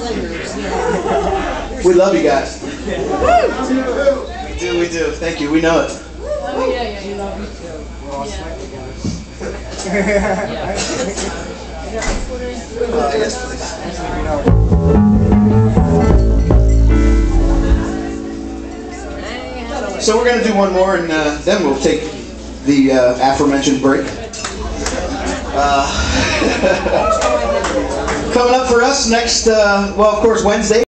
Slingers, yeah. We love you guys. We do, we do. Thank you. We know it. Oh, yeah, yeah, you love me too. Uh, yes, please. So we're going to do one more, and uh, then we'll take the uh, aforementioned break. Uh, coming up for us next, uh, well, of course, Wednesday.